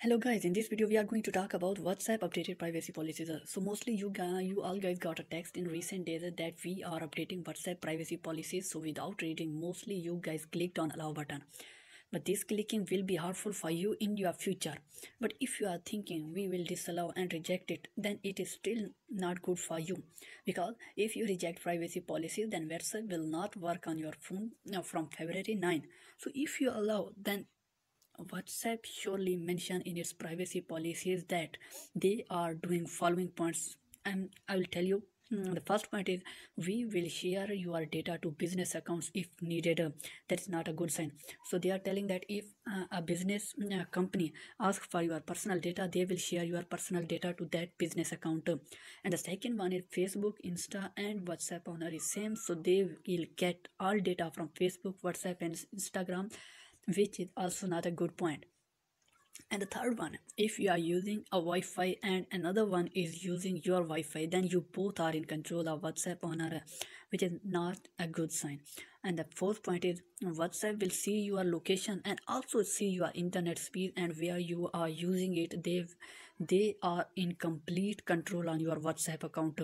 Hello guys, in this video we are going to talk about WhatsApp updated privacy policies. So mostly you guys, you all guys got a text in recent days that we are updating WhatsApp privacy policies. So without reading, mostly you guys clicked on allow button. But this clicking will be harmful for you in your future. But if you are thinking we will disallow and reject it, then it is still not good for you. Because if you reject privacy policies, then WhatsApp will not work on your phone uh, from February 9. So if you allow, then WhatsApp surely mentioned in its privacy policies that they are doing following points. And I will tell you hmm, the first point is we will share your data to business accounts if needed. That's not a good sign. So they are telling that if uh, a business uh, company asks for your personal data they will share your personal data to that business account. And the second one is facebook insta and whatsapp owner is same. So they will get all data from facebook whatsapp and instagram which is also not a good point. And the third one if you are using a wi-fi and another one is using your wi-fi then you both are in control of whatsapp owner which is not a good sign. And the fourth point is whatsapp will see your location and also see your internet speed and where you are using it. They they are in complete control on your whatsapp account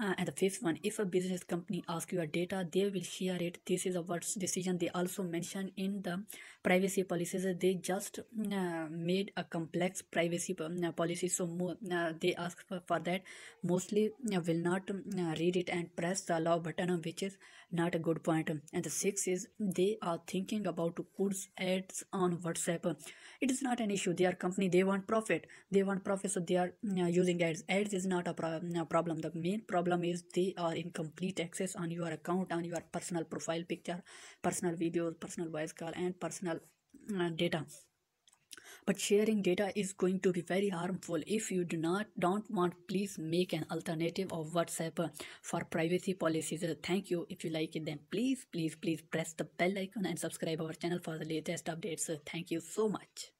uh, and the fifth one, if a business company asks your data, they will share it. This is a words decision. They also mentioned in the privacy policies. They just uh, made a complex privacy uh, policy. So more, uh, they ask for, for that. Mostly uh, will not uh, read it and press the allow button, which is not a good point. And the sixth is they are thinking about to put ads on WhatsApp. It is not an issue. They are company. They want profit. They want profit. So they are using ads. Ads is not a pro problem. The main problem problem is they are in complete access on your account on your personal profile picture personal videos personal voice call and personal uh, data. But sharing data is going to be very harmful if you do not don't want please make an alternative of whatsapp for privacy policies. Thank you. If you like it then please please please press the bell icon and subscribe our channel for the latest updates. Thank you so much